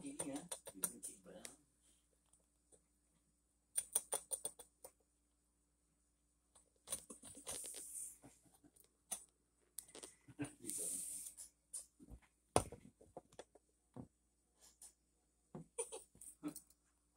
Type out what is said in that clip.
敌一员。